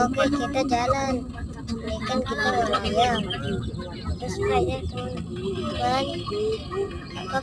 oke kita jalan. Ini kan kita melayang terus kayaknya teman-teman gitu. bye. Bye